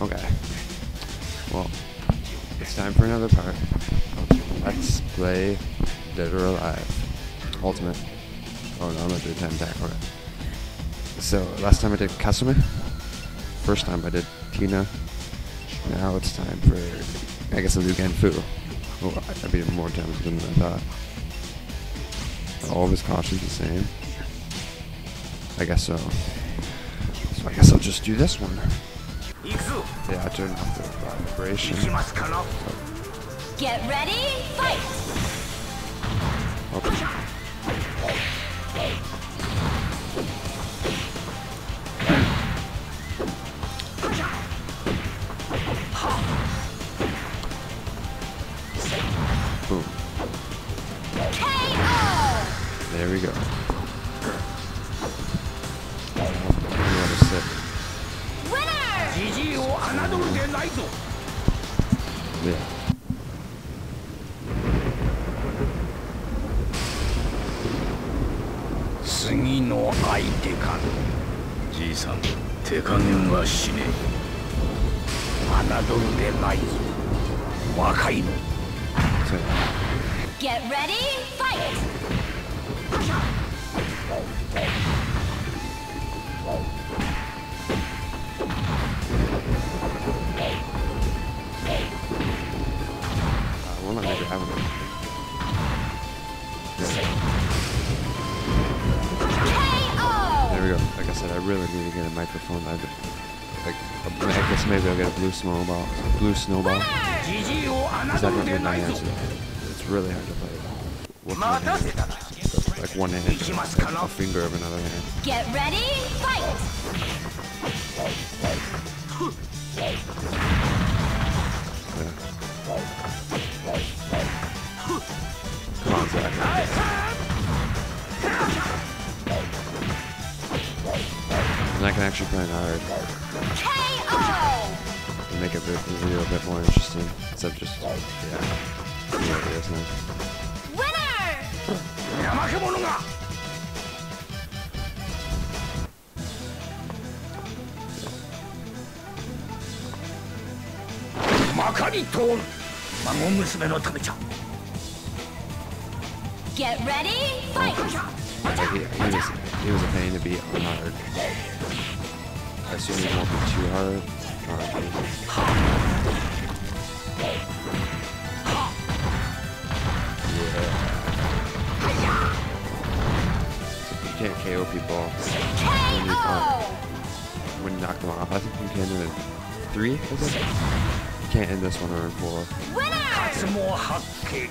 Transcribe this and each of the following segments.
Okay. Well, it's time for another part. Let's play Dead or Alive. Ultimate. Oh no, I'm gonna do time attack. Okay. So last time I did Kasumi. First time I did Tina. Now it's time for I guess I'll do Gen Fu. Oh, I beat him more times than I thought. All of his costumes the same. I guess so. So I guess I'll just do this one. Yeah, I turned off the vibration. Oh. Get ready, fight! Okay. 侮るでないぞ。Yeah. 次の相手か。じいさん手加減はしねえ。侮るでないぞ。若いの。Get ready, fight! really need to get a microphone. I, guess maybe I'll get a blue snowball. Blue snowball. It's not gonna be my answer. It's really hard to play. Hand. Like one hand, like a finger of another hand. Get ready, fight! can actually play hard. KO! Make it a bit, a bit more interesting. Except just, yeah. Yeah, it is now. Winner! Musume no Get ready, fight! But he, he, was, he was a pain to beat on hard. I assume he won't be too hard. Yeah. You can't KO people. When you, uh, when you knock them off. I think you can in three, is it? You can't end this one or four. Winner! Some more hot cake.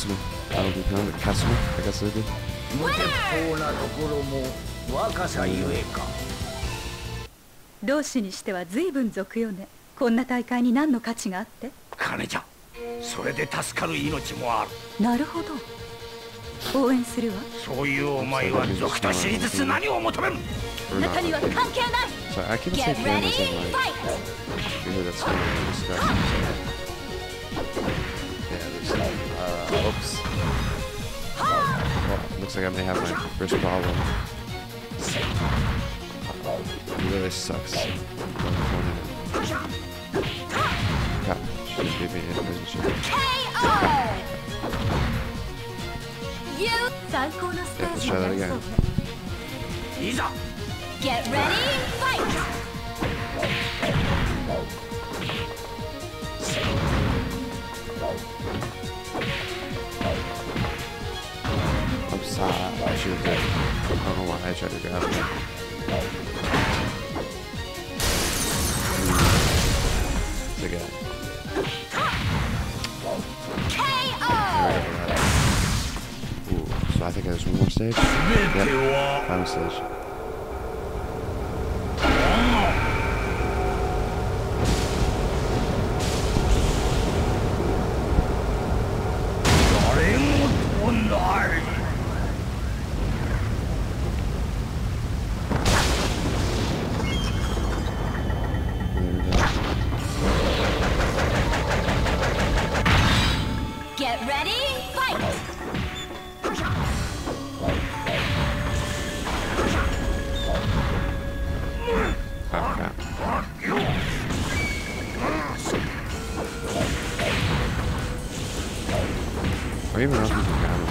Got Customer. I don't know the Customer. I guess I did. 無鉄砲なところも若さゆえか同志にしては随分俗よねこんな大会に何の価値があって？金じゃそれで助かる命もあるなるほど応援するわそういうお前は賊と知りつつ何を求める中.には関係ない So I keep Get ready, fight! Oops. Oh, looks like I may have my first problem. It really sucks. God! Yeah, let's try that again. Get ready, fight! saw why she was there. I don't know why I tried to grab her. It's a guy. Ooh, so I think there's one more stage. Yep, final stage. Get ready, fight! Or even if grab him.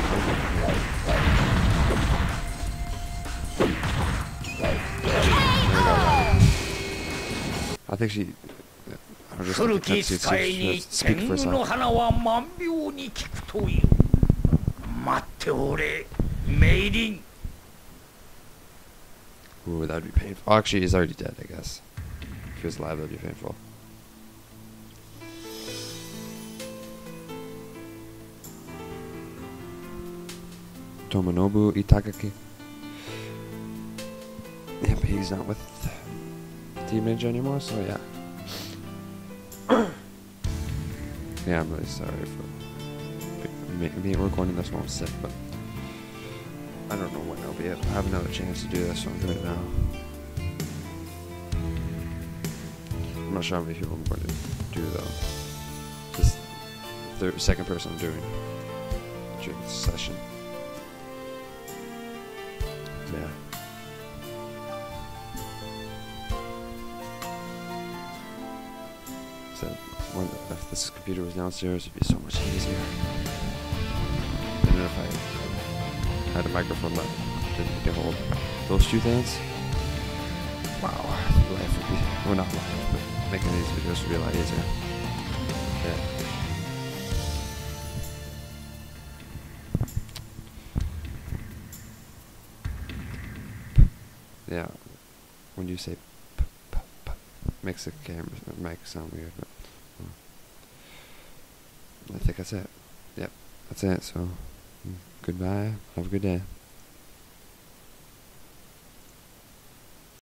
I think she. I'll just look 古 at き cutscenes, 使い she に should speak 天 for 狗の herself. 花は万病に効くという待っておれメイリン Ooh, that'd be painful. Oh, actually, he's already dead, I guess. If he was alive, that'd be painful. Tomonobu Itakaki. Yeah, but he's not with Team Ninja anymore, so yeah. Yeah, I'm really sorry for me recording this while I'm sick, but I don't know when I'll be able to have another chance to do this, so I'm doing it now. I'm not sure how many people I'm going to do though. This third, second person I'm doing during this session. Yeah. So, if this computer was downstairs, it'd be so much easier. And if I had a microphone that didn't get hold those two things, wow, life would be, well not life, but making these videos would be a lot easier. Yeah. Yeah, when you say p- p- p- makes the camera mic sound weird, but I think that's it. Yep, that's it. So, mm, goodbye. Have a good day.